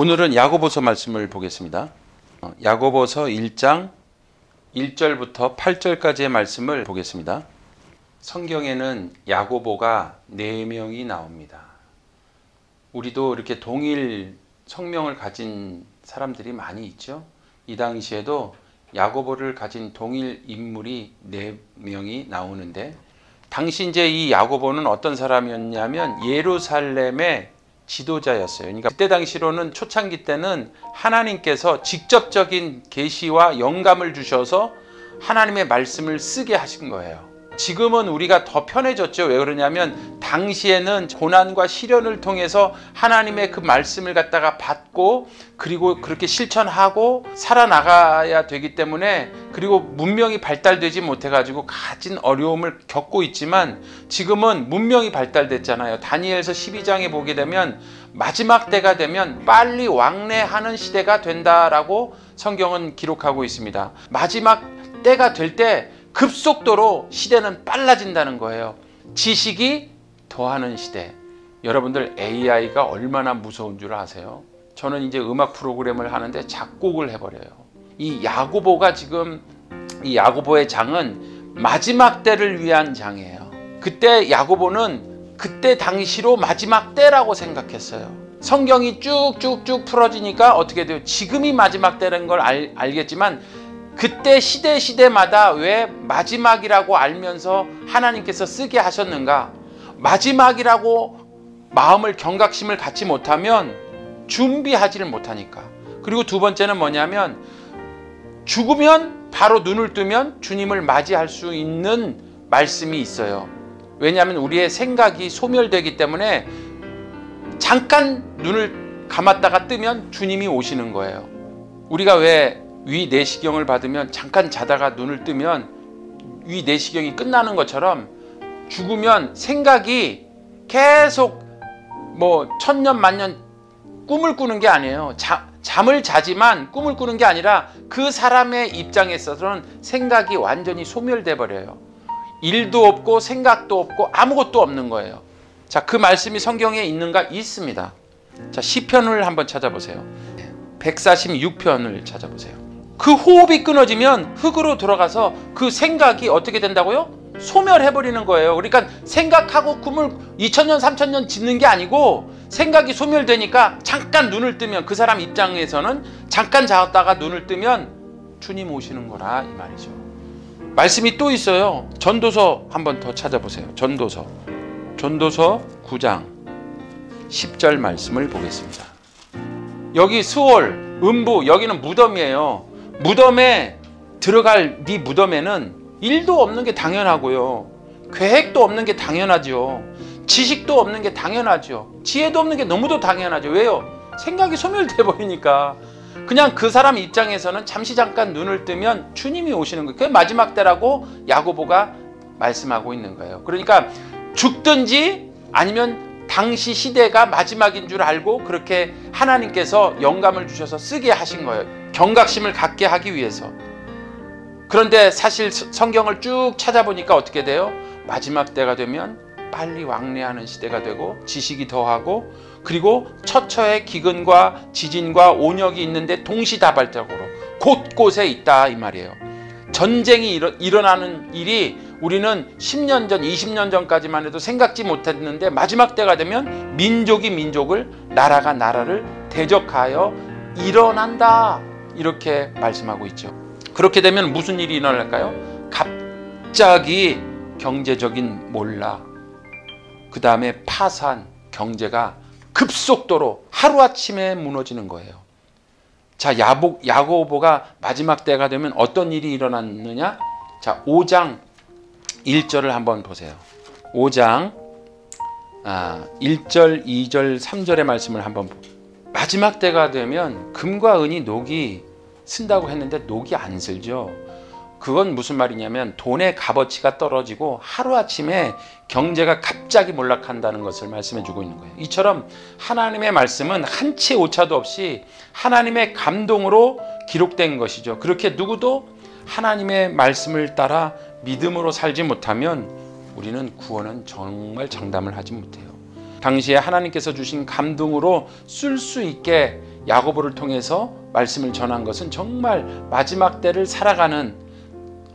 오늘은 야고보서 말씀을 보겠습니다. 어, 야고보서 1장 1절부터 8절까지의 말씀을 보겠습니다. 성경에는 야고보가 4명이 나옵니다. 우리도 이렇게 동일 성명을 가진 사람들이 많이 있죠. 이 당시에도 야고보를 가진 동일 인물이 4명이 나오는데 당시 이제 이 야고보는 어떤 사람이었냐면 예루살렘의 지도자였어요. 그러니까 그때 당시로는 초창기 때는 하나님께서 직접적인 계시와 영감을 주셔서 하나님의 말씀을 쓰게 하신 거예요. 지금은 우리가 더 편해졌죠. 왜 그러냐면 당시에는 고난과 시련을 통해서 하나님의 그 말씀을 갖다가 받고 그리고 그렇게 실천하고 살아나가야 되기 때문에 그리고 문명이 발달되지 못해 가지고 가진 어려움을 겪고 있지만 지금은 문명이 발달됐잖아요. 다니엘서 12장에 보게 되면 마지막 때가 되면 빨리 왕래하는 시대가 된다라고 성경은 기록하고 있습니다. 마지막 때가 될때 급속도로 시대는 빨라진다는 거예요. 지식이 더하는 시대. 여러분들 AI가 얼마나 무서운 줄 아세요? 저는 이제 음악 프로그램을 하는데 작곡을 해버려요. 이 야고보가 지금 이 야고보의 장은 마지막 때를 위한 장이에요. 그때 야고보는 그때 당시로 마지막 때라고 생각했어요. 성경이 쭉쭉쭉 풀어지니까 어떻게 돼요? 지금이 마지막 때라는 걸 알, 알겠지만 그때 시대 시대마다 왜 마지막이라고 알면서 하나님께서 쓰게 하셨는가? 마지막이라고 마음을 경각심을 갖지 못하면 준비하지를 못하니까. 그리고 두 번째는 뭐냐면 죽으면 바로 눈을 뜨면 주님을 맞이할 수 있는 말씀이 있어요. 왜냐하면 우리의 생각이 소멸되기 때문에 잠깐 눈을 감았다가 뜨면 주님이 오시는 거예요. 우리가 왜 위 내시경을 받으면 잠깐 자다가 눈을 뜨면 위 내시경이 끝나는 것처럼 죽으면 생각이 계속 뭐 천년 만년 꿈을 꾸는 게 아니에요. 자, 잠을 자지만 꿈을 꾸는 게 아니라 그 사람의 입장에 있어서는 생각이 완전히 소멸돼 버려요. 일도 없고 생각도 없고 아무것도 없는 거예요. 자, 그 말씀이 성경에 있는가 있습니다. 자, 시편을 한번 찾아보세요. 146편을 찾아보세요. 그 호흡이 끊어지면 흙으로 들어가서 그 생각이 어떻게 된다고요? 소멸해버리는 거예요. 그러니까 생각하고 꿈을 2000년, 3000년 짓는 게 아니고 생각이 소멸되니까 잠깐 눈을 뜨면 그 사람 입장에서는 잠깐 자다가 눈을 뜨면 주님 오시는 거라 이 말이죠. 말씀이 또 있어요. 전도서 한번 더 찾아보세요. 전도서. 전도서 9장 10절 말씀을 보겠습니다. 여기 수월, 음부, 여기는 무덤이에요. 무덤에 들어갈 네 무덤에는 일도 없는 게 당연하고요. 계획도 없는 게 당연하죠. 지식도 없는 게 당연하죠. 지혜도 없는 게 너무도 당연하죠. 왜요? 생각이 소멸돼 버리니까. 그냥 그 사람 입장에서는 잠시 잠깐 눈을 뜨면 주님이 오시는 거예요. 그게 마지막 때라고 야고보가 말씀하고 있는 거예요. 그러니까 죽든지 아니면 당시 시대가 마지막인 줄 알고 그렇게 하나님께서 영감을 주셔서 쓰게 하신 거예요. 경각심을 갖게 하기 위해서. 그런데 사실 성경을 쭉 찾아보니까 어떻게 돼요? 마지막 때가 되면 빨리 왕래하는 시대가 되고 지식이 더하고 그리고 처처의 기근과 지진과 온역이 있는데 동시다발적으로 곳곳에 있다 이 말이에요. 전쟁이 일어, 일어나는 일이 우리는 10년 전, 20년 전까지만 해도 생각지 못했는데 마지막 때가 되면 민족이 민족을 나라가 나라를 대적하여 일어난다. 이렇게 말씀하고 있죠. 그렇게 되면 무슨 일이 일어날까요? 갑자기 경제적인 몰락, 그 다음에 파산, 경제가 급속도로 하루아침에 무너지는 거예요. 자, 야복, 야고보가 마지막 때가 되면 어떤 일이 일어났느냐? 자, 5장 1절을 한번 보세요. 5장 아, 1절, 2절, 3절의 말씀을 한번 마지막 때가 되면 금과 은이 녹이 쓴다고 했는데 녹이 안 슬죠. 그건 무슨 말이냐면 돈의 값어치가 떨어지고 하루아침에 경제가 갑자기 몰락한다는 것을 말씀해 주고 있는 거예요. 이처럼 하나님의 말씀은 한치 오차도 없이 하나님의 감동으로 기록된 것이죠. 그렇게 누구도 하나님의 말씀을 따라 믿음으로 살지 못하면 우리는 구원은 정말 장담을 하지 못해요. 당시에 하나님께서 주신 감동으로 쓸 수 있게 야고보를 통해서 말씀을 전한 것은 정말 마지막 때를 살아가는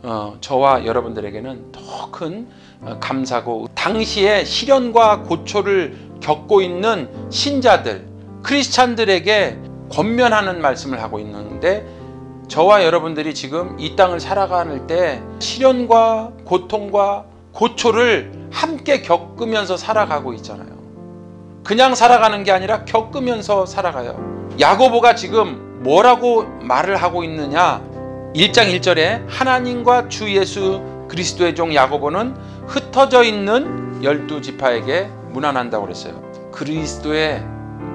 어, 저와 여러분들에게는 더큰 어, 감사고 당시에 시련과 고초를 겪고 있는 신자들 크리스찬들에게 권면하는 말씀을 하고 있는데 저와 여러분들이 지금 이 땅을 살아가는 때 시련과 고통과 고초를 함께 겪으면서 살아가고 있잖아요. 그냥 살아가는 게 아니라 겪으면서 살아가요. 야고보가 지금 뭐라고 말을 하고 있느냐? 1장 1절에 하나님과 주 예수 그리스도의 종 야고보는 흩어져 있는 열두 지파에게 문안한다고 그랬어요. 그리스도의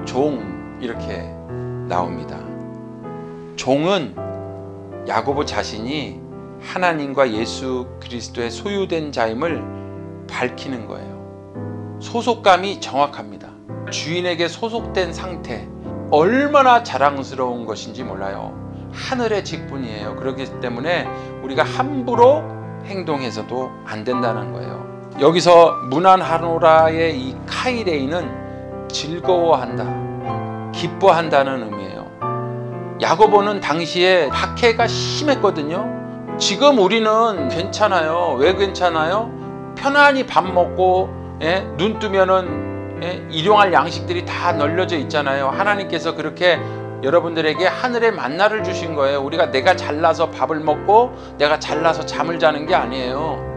종 이렇게 나옵니다. 종은 야고보 자신이 하나님과 예수 그리스도의 소유된 자임을 밝히는 거예요. 소속감이 정확합니다. 주인에게 소속된 상태 얼마나 자랑스러운 것인지 몰라요. 하늘의 직분이에요. 그렇기 때문에 우리가 함부로 행동해서도 안 된다는 거예요. 여기서 문안하노라의 이 카이레이는 즐거워한다, 기뻐한다는 의미예요. 야고보는 당시에 박해가 심했거든요. 지금 우리는 괜찮아요. 왜 괜찮아요? 편안히 밥 먹고 예? 눈 뜨면은 예? 일용할 양식들이 다 널려져 있잖아요. 하나님께서 그렇게 여러분들에게 하늘의 만나를 주신 거예요. 우리가 내가 잘나서 밥을 먹고 내가 잘나서 잠을 자는 게 아니에요.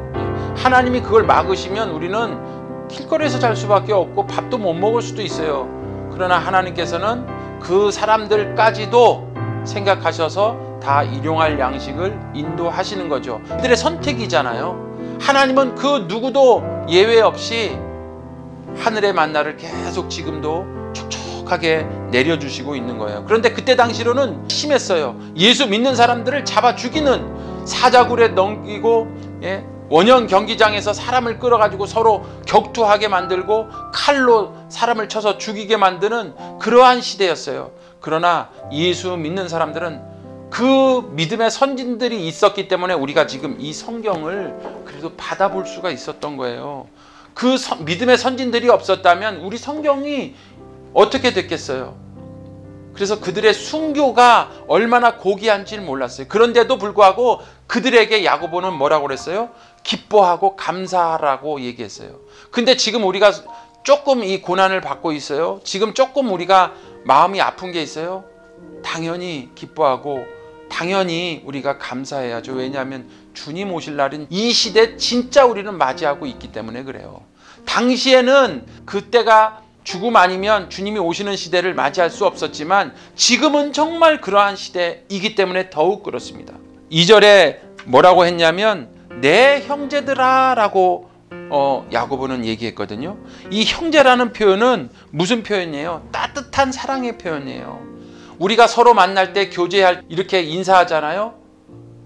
하나님이 그걸 막으시면 우리는 길거리에서 잘 수밖에 없고 밥도 못 먹을 수도 있어요. 그러나 하나님께서는 그 사람들까지도 생각하셔서 다 일용할 양식을 인도하시는 거죠. 그들의 선택이잖아요. 하나님은 그 누구도 예외 없이 하늘의 만나를 계속 지금도 촉촉하게 내려주시고 있는 거예요. 그런데 그때 당시로는 심했어요. 예수 믿는 사람들을 잡아 죽이는 사자굴에 넘기고 예? 원형 경기장에서 사람을 끌어가지고 서로 격투하게 만들고 칼로 사람을 쳐서 죽이게 만드는 그러한 시대였어요. 그러나 예수 믿는 사람들은 그 믿음의 선진들이 있었기 때문에 우리가 지금 이 성경을 그래도 받아볼 수가 있었던 거예요. 그 서, 믿음의 선진들이 없었다면 우리 성경이 어떻게 됐겠어요? 그래서 그들의 순교가 얼마나 고귀한지를 몰랐어요. 그런데도 불구하고 그들에게 야고보는 뭐라고 그랬어요? 기뻐하고 감사하라고 얘기했어요. 근데 지금 우리가 조금 이 고난을 받고 있어요. 지금 조금 우리가 마음이 아픈 게 있어요. 당연히 기뻐하고 당연히 우리가 감사해야죠. 왜냐하면 주님 오실 날은 이 시대 진짜 우리는 맞이하고 있기 때문에 그래요. 당시에는 그때가 죽음 아니면 주님이 오시는 시대를 맞이할 수 없었지만 지금은 정말 그러한 시대이기 때문에 더욱 그렇습니다. 2절에 뭐라고 했냐면 내 형제들아 라고 어, 야고보는 얘기했거든요. 이 형제라는 표현은 무슨 표현이에요? 따뜻한 사랑의 표현이에요. 우리가 서로 만날 때 교제할 이렇게 인사하잖아요.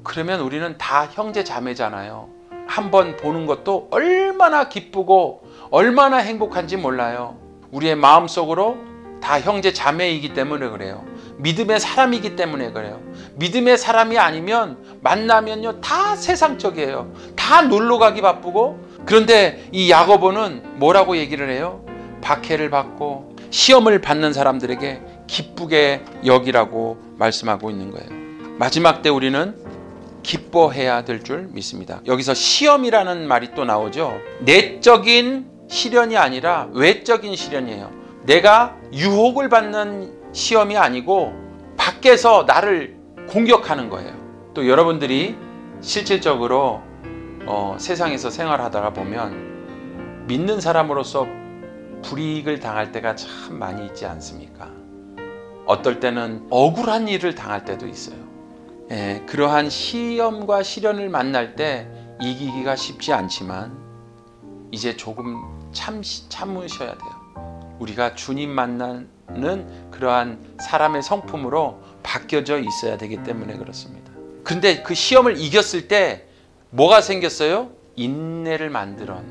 그러면 우리는 다 형제 자매잖아요. 한번 보는 것도 얼마나 기쁘고 얼마나 행복한지 몰라요. 우리의 마음속으로 다 형제 자매이기 때문에 그래요. 믿음의 사람이기 때문에 그래요. 믿음의 사람이 아니면 만나면요 다 세상적이에요. 다 놀러 가기 바쁘고 그런데 이 야고보는 뭐라고 얘기를 해요? 박해를 받고 시험을 받는 사람들에게 기쁘게 여기라고 말씀하고 있는 거예요. 마지막 때 우리는 기뻐해야 될 줄 믿습니다. 여기서 시험이라는 말이 또 나오죠. 내적인 시련이 아니라 외적인 시련이에요. 내가 유혹을 받는 시험이 아니고 밖에서 나를 공격하는 거예요. 또 여러분들이 실질적으로 어, 세상에서 생활하다가 보면 믿는 사람으로서 불이익을 당할 때가 참 많이 있지 않습니까? 어떨 때는 억울한 일을 당할 때도 있어요. 예, 그러한 시험과 시련을 만날 때 이기기가 쉽지 않지만 이제 조금 참, 참으셔야 돼요. 우리가 주님 만나는 그러한 사람의 성품으로 바뀌어져 있어야 되기 때문에 그렇습니다. 근데 그 시험을 이겼을 때 뭐가 생겼어요? 인내를 만들어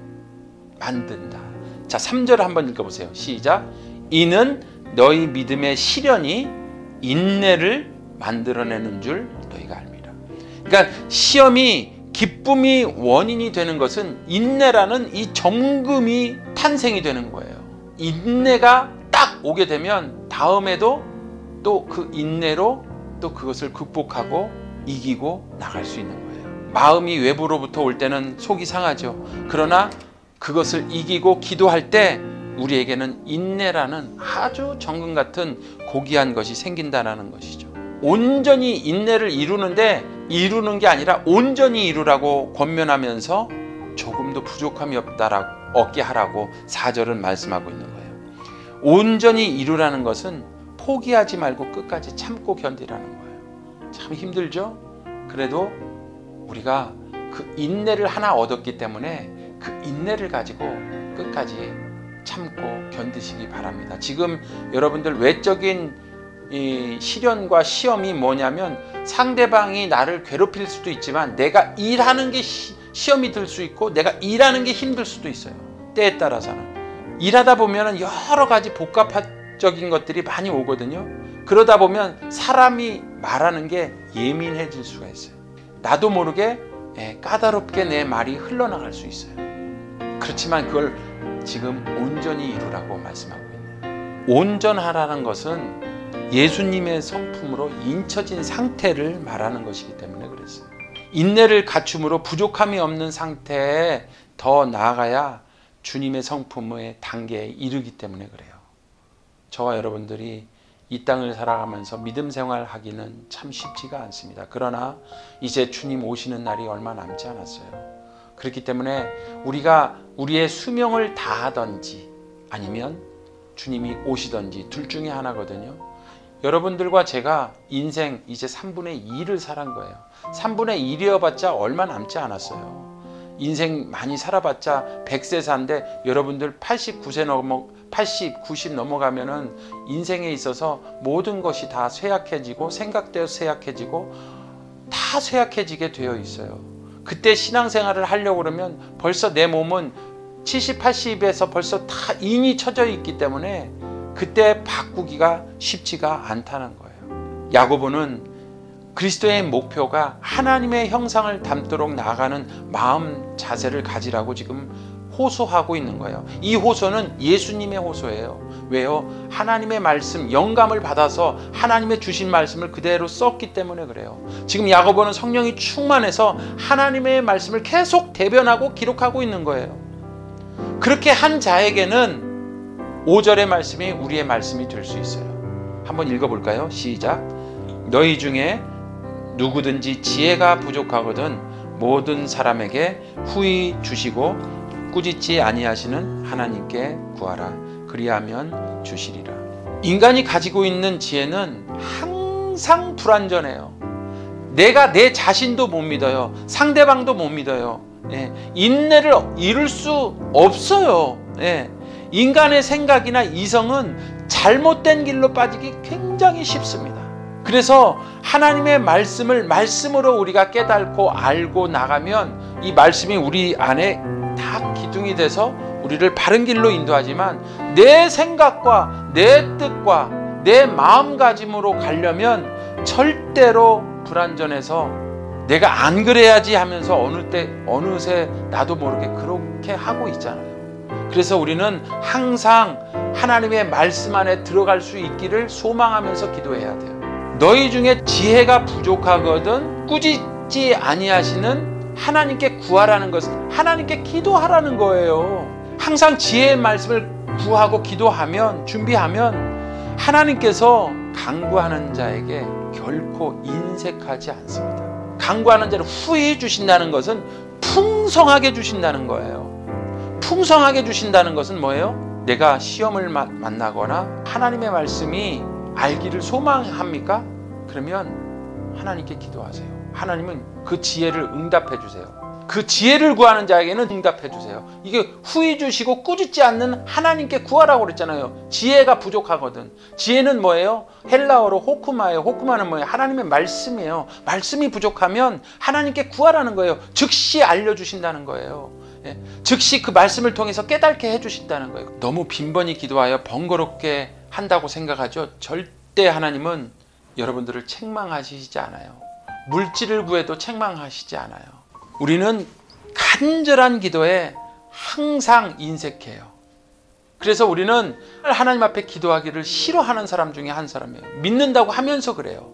만든다. 자, 3절 한번 읽어 보세요. 시작. 이는 너희 믿음의 시련이 인내를 만들어내는 줄 너희가 압니다. 그러니까 시험이 기쁨이 원인이 되는 것은 인내라는 이 정금이 탄생이 되는 거예요. 인내가 딱 오게 되면 다음에도 또 그 인내로 또 그것을 극복하고 이기고 나갈 수 있는 거예요. 마음이 외부로부터 올 때는 속이 상하죠. 그러나 그것을 이기고 기도할 때 우리에게는 인내라는 아주 정금 같은 고귀한 것이 생긴다라는 것이죠. 온전히 인내를 이루는데 이루는 게 아니라 온전히 이루라고 권면하면서 조금도 부족함이 없다라고 없게 하라고 사절은 말씀하고 있는 거예요. 온전히 이루라는 것은 포기하지 말고 끝까지 참고 견디라는 거예요. 참 힘들죠? 그래도 우리가 그 인내를 하나 얻었기 때문에 그 인내를 가지고 끝까지 참고 견디시기 바랍니다. 지금 여러분들 외적인 이 시련과 시험이 뭐냐면 상대방이 나를 괴롭힐 수도 있지만 내가 일하는 게 시, 시험이 들 수 있고 내가 일하는 게 힘들 수도 있어요. 때에 따라서는 일하다 보면 여러 가지 복합적인 것들이 많이 오거든요. 그러다 보면 사람이 말하는 게 예민해질 수가 있어요. 나도 모르게 예, 까다롭게 내 말이 흘러나갈 수 있어요. 그렇지만 그걸 지금 온전히 이루라고 말씀하고 있네요. 온전하라는 것은 예수님의 성품으로 인쳐진 상태를 말하는 것이기 때문에 그랬어요. 인내를 갖춤으로 부족함이 없는 상태에 더 나아가야 주님의 성품의 단계에 이르기 때문에 그래요. 저와 여러분들이 이 땅을 살아가면서 믿음 생활하기는 참 쉽지가 않습니다. 그러나 이제 주님 오시는 날이 얼마 남지 않았어요. 그렇기 때문에 우리가 우리의 수명을 다하든지 아니면 주님이 오시든지 둘 중에 하나거든요. 여러분들과 제가 인생 이제 3분의 2를 살한 거예요. 3분의 1이어봤자 얼마 남지 않았어요. 인생 많이 살아봤자 100세 산데 여러분들 89세 넘어 80, 90 넘어가면은 인생에 있어서 모든 것이 다 쇠약해지고 생각대로 쇠약해지고 다 쇠약해지게 되어 있어요. 그때 신앙생활을 하려고 그러면 벌써 내 몸은 70, 80에서 벌써 다 인이 쳐져 있기 때문에 그때 바꾸기가 쉽지가 않다는 거예요. 야고보는 그리스도의 목표가 하나님의 형상을 담도록 나아가는 마음 자세를 가지라고 지금 호소하고 있는 거예요. 이 호소는 예수님의 호소예요. 왜요? 하나님의 말씀, 영감을 받아서 하나님의 주신 말씀을 그대로 썼기 때문에 그래요. 지금 야고보는 성령이 충만해서 하나님의 말씀을 계속 대변하고 기록하고 있는 거예요. 그렇게 한 자에게는 5절의 말씀이 우리의 말씀이 될 수 있어요. 한번 읽어볼까요? 시작. 너희 중에 누구든지 지혜가 부족하거든 모든 사람에게 후히 주시고 꾸짖지 아니하시는 하나님께 구하라. 그리하면 주시리라. 인간이 가지고 있는 지혜는 항상 불완전해요. 내가 내 자신도 못 믿어요. 상대방도 못 믿어요. 예, 인내를 이룰 수 없어요. 예, 인간의 생각이나 이성은 잘못된 길로 빠지기 굉장히 쉽습니다. 그래서 하나님의 말씀을 말씀으로 우리가 깨닫고 알고 나가면 이 말씀이 우리 안에 다 기둥이 돼서 우리를 바른 길로 인도하지만 내 생각과 내 뜻과 내 마음가짐으로 가려면 절대로 불완전해서 내가 안 그래야지 하면서 어느 때 어느새 나도 모르게 그렇게 하고 있잖아요. 그래서 우리는 항상 하나님의 말씀 안에 들어갈 수 있기를 소망하면서 기도해야 돼요. 너희 중에 지혜가 부족하거든 꾸짖지 아니하시는 하나님께 구하라는 것은 하나님께 기도하라는 거예요. 항상 지혜의 말씀을 구하고 기도하면 준비하면 하나님께서 강구하는 자에게 결코 인색하지 않습니다. 강구하는 자를 후히 주신다는 것은 풍성하게 주신다는 거예요. 풍성하게 주신다는 것은 뭐예요? 내가 시험을 만나거나 하나님의 말씀이 알기를 소망합니까? 그러면 하나님께 기도하세요. 하나님은 그 지혜를 응답해 주세요. 그 지혜를 구하는 자에게는 응답해 주세요. 이게 후히 주시고 꾸짖지 않는 하나님께 구하라고 그랬잖아요. 지혜가 부족하거든. 지혜는 뭐예요? 헬라어로 호쿠마예요. 호쿠마는 뭐예요? 하나님의 말씀이에요. 말씀이 부족하면 하나님께 구하라는 거예요. 즉시 알려주신다는 거예요. 예. 즉시 그 말씀을 통해서 깨닫게 해주신다는 거예요. 너무 빈번히 기도하여 번거롭게 한다고 생각하죠. 절대 하나님은 여러분들을 책망하시지 않아요. 물질을 구해도 책망하시지 않아요. 우리는 간절한 기도에 항상 인색해요. 그래서 우리는 하나님 앞에 기도하기를 싫어하는 사람 중에 한 사람이에요. 믿는다고 하면서 그래요.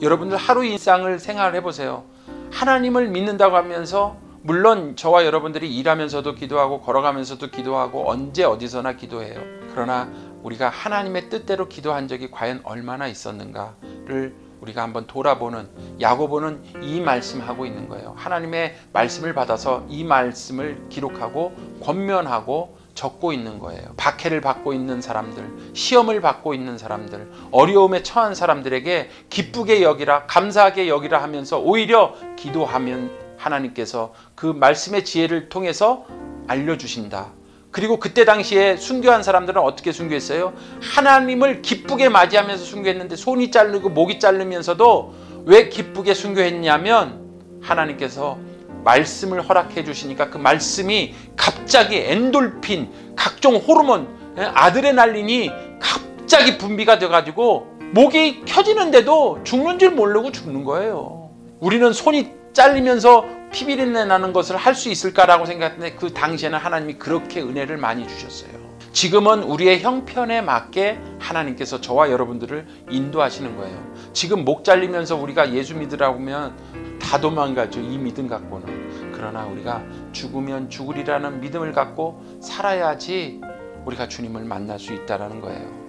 여러분들 하루 일상을 생활해 보세요. 하나님을 믿는다고 하면서 물론 저와 여러분들이 일하면서도 기도하고 걸어가면서도 기도하고 언제 어디서나 기도해요. 그러나 우리가 하나님의 뜻대로 기도한 적이 과연 얼마나 있었는가를 우리가 한번 돌아보는 야고보는 이 말씀하고 있는 거예요. 하나님의 말씀을 받아서 이 말씀을 기록하고 권면하고 적고 있는 거예요. 박해를 받고 있는 사람들, 시험을 받고 있는 사람들, 어려움에 처한 사람들에게 기쁘게 여기라, 감사하게 여기라 하면서 오히려 기도하면 하나님께서 그 말씀의 지혜를 통해서 알려주신다. 그리고 그때 당시에 순교한 사람들은 어떻게 순교했어요? 하나님을 기쁘게 맞이하면서 순교했는데 손이 자르고 목이 자르면서도 왜 기쁘게 순교했냐면 하나님께서 말씀을 허락해 주시니까 그 말씀이 갑자기 엔돌핀, 각종 호르몬, 예, 아드레날린이 갑자기 분비가 돼가지고 목이 켜지는데도 죽는 줄 모르고 죽는 거예요. 우리는 손이 잘리면서 피비린내 나는 것을 할 수 있을까라고 생각했는데 그 당시에는 하나님이 그렇게 은혜를 많이 주셨어요. 지금은 우리의 형편에 맞게 하나님께서 저와 여러분들을 인도하시는 거예요. 지금 목 잘리면서 우리가 예수 믿으라고 하면 다 도망가죠. 이 믿음 갖고는. 그러나 우리가 죽으면 죽으리라는 믿음을 갖고 살아야지 우리가 주님을 만날 수 있다라는 거예요.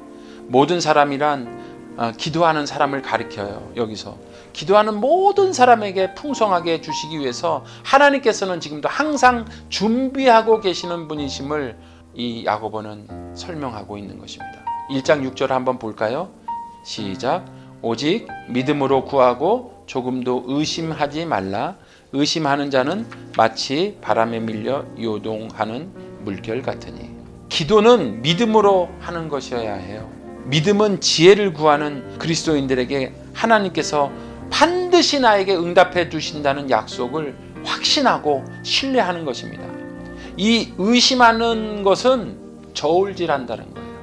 모든 사람이란 어, 기도하는 사람을 가리켜요. 여기서 기도하는 모든 사람에게 풍성하게 주시기 위해서 하나님께서는 지금도 항상 준비하고 계시는 분이심을 이 야고보는 설명하고 있는 것입니다. 1장 6절 한번 볼까요? 시작. 오직 믿음으로 구하고 조금도 의심하지 말라. 의심하는 자는 마치 바람에 밀려 요동하는 물결 같으니. 기도는 믿음으로 하는 것이어야 해요. 믿음은 지혜를 구하는 그리스도인들에게 하나님께서 반드시 나에게 응답해 주신다는 약속을 확신하고 신뢰하는 것입니다. 이 의심하는 것은 저울질한다는 거예요.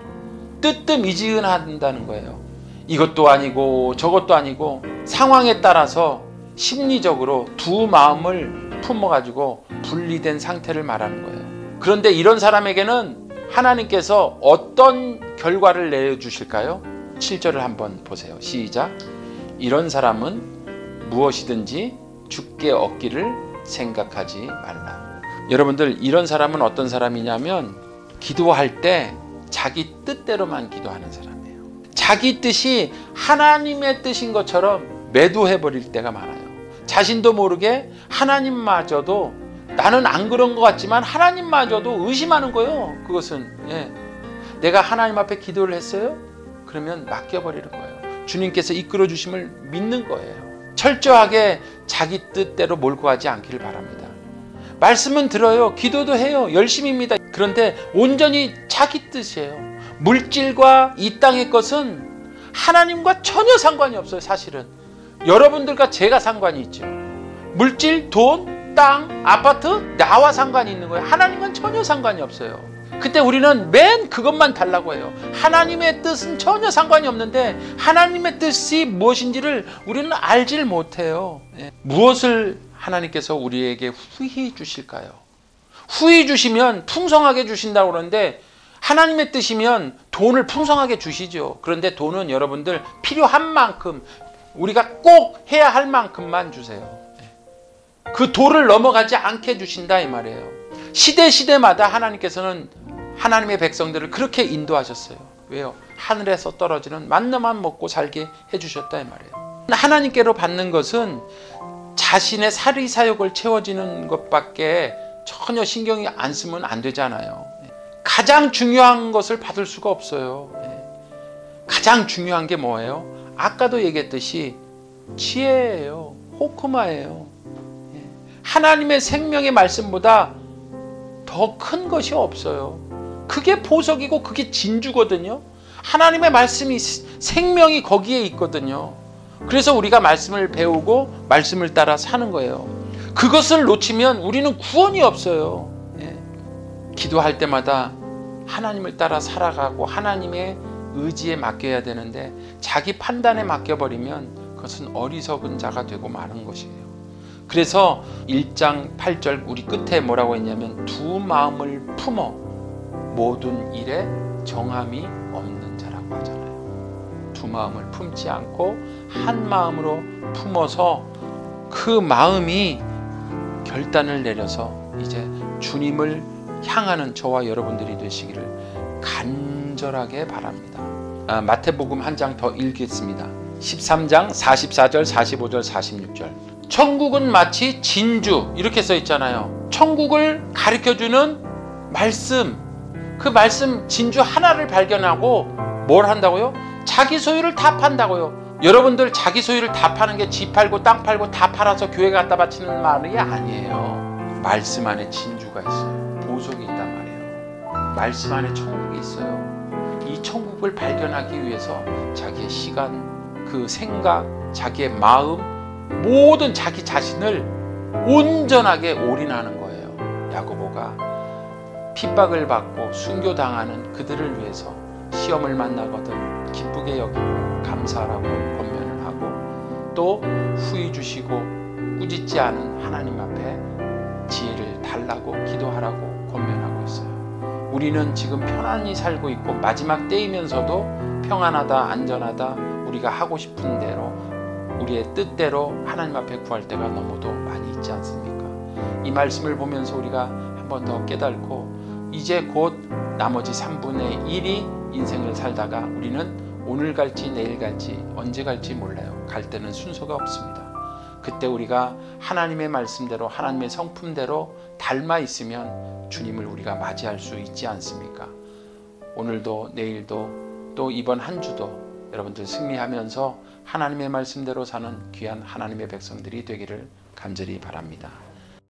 뜨뜻미지근한다는 거예요. 이것도 아니고 저것도 아니고 상황에 따라서 심리적으로 두 마음을 품어가지고 분리된 상태를 말하는 거예요. 그런데 이런 사람에게는 하나님께서 어떤 결과를 내주실까요? 7절을 한번 보세요. 시작. 이런 사람은 무엇이든지 죽게 얻기를 생각하지 말라. 여러분들 이런 사람은 어떤 사람이냐면 기도할 때 자기 뜻대로만 기도하는 사람이에요. 자기 뜻이 하나님의 뜻인 것처럼 매도해 버릴 때가 많아요. 자신도 모르게 하나님마저도 나는 안 그런 것 같지만 하나님마저도 의심하는 거예요. 그것은 예. 내가 하나님 앞에 기도를 했어요. 그러면 맡겨버리는 거예요. 주님께서 이끌어 주심을 믿는 거예요. 철저하게 자기 뜻대로 몰고 가지 않기를 바랍니다. 말씀은 들어요. 기도도 해요. 열심입니다. 그런데 온전히 자기 뜻이에요. 물질과 이 땅의 것은 하나님과 전혀 상관이 없어요. 사실은. 여러분들과 제가 상관이 있죠. 물질, 돈, 땅, 아파트 나와 상관이 있는 거예요. 하나님은 전혀 상관이 없어요. 그때 우리는 맨 그것만 달라고 해요. 하나님의 뜻은 전혀 상관이 없는데 하나님의 뜻이 무엇인지를 우리는 알질 못해요. 예. 무엇을 하나님께서 우리에게 후히 주실까요? 후히 주시면 풍성하게 주신다고 그러는데 하나님의 뜻이면 돈을 풍성하게 주시죠. 그런데 돈은 여러분들 필요한 만큼 우리가 꼭 해야 할 만큼만 주세요. 예. 그 도를 넘어가지 않게 주신다 이 말이에요. 시대 시대마다 하나님께서는 하나님의 백성들을 그렇게 인도하셨어요. 왜요? 하늘에서 떨어지는 만나만 먹고 살게 해주셨다 이 말이에요. 하나님께로 받는 것은 자신의 사리 사욕을 채워지는 것밖에 전혀 신경이 안 쓰면 안 되잖아요. 가장 중요한 것을 받을 수가 없어요. 가장 중요한 게 뭐예요? 아까도 얘기했듯이 지혜예요. 호크마예요. 하나님의 생명의 말씀보다 더 큰 것이 없어요. 그게 보석이고 그게 진주거든요. 하나님의 말씀이 생명이 거기에 있거든요. 그래서 우리가 말씀을 배우고 말씀을 따라 사는 거예요. 그것을 놓치면 우리는 구원이 없어요. 예. 기도할 때마다 하나님을 따라 살아가고 하나님의 의지에 맡겨야 되는데 자기 판단에 맡겨버리면 그것은 어리석은 자가 되고 마는 것이에요. 그래서 1장 8절 우리 끝에 뭐라고 했냐면 두 마음을 품어 모든 일에 정함이 없는 자라고 하잖아요. 두 마음을 품지 않고 한 마음으로 품어서 그 마음이 결단을 내려서 이제 주님을 향하는 저와 여러분들이 되시기를 간절하게 바랍니다. 아, 마태복음 한 장 더 읽겠습니다. 13장 44절, 45절, 46절. 천국은 마치 진주 이렇게 써 있잖아요. 천국을 가르쳐 주는 말씀. 그 말씀 진주 하나를 발견하고 뭘 한다고요? 자기 소유를 다 판다고요. 여러분들 자기 소유를 다 파는 게 집 팔고 땅 팔고 다 팔아서 교회 갖다 바치는 말이 아니에요. 말씀 안에 진주가 있어요. 보석이 있단 말이에요. 말씀 안에 천국이 있어요. 이 천국을 발견하기 위해서 자기의 시간, 그 생각, 자기의 마음, 모든 자기 자신을 온전하게 올인하는 거예요. 야고보가 핍박을 받고 순교당하는 그들을 위해서 시험을 만나거든 기쁘게 여기고 감사하라고 권면을 하고 또 후히 주시고 꾸짖지 않은 하나님 앞에 지혜를 달라고 기도하라고 권면하고 있어요. 우리는 지금 편안히 살고 있고 마지막 때이면서도 평안하다 안전하다 우리가 하고 싶은 대로 우리의 뜻대로 하나님 앞에 구할 때가 너무도 많이 있지 않습니까? 이 말씀을 보면서 우리가 한 번 더 깨닫고 이제 곧 나머지 3분의 1이 인생을 살다가 우리는 오늘 갈지 내일 갈지 언제 갈지 몰라요. 갈 때는 순서가 없습니다. 그때 우리가 하나님의 말씀대로 하나님의 성품대로 닮아 있으면 주님을 우리가 맞이할 수 있지 않습니까? 오늘도 내일도 또 이번 한 주도 여러분들 승리하면서 하나님의 말씀대로 사는 귀한 하나님의 백성들이 되기를 간절히 바랍니다.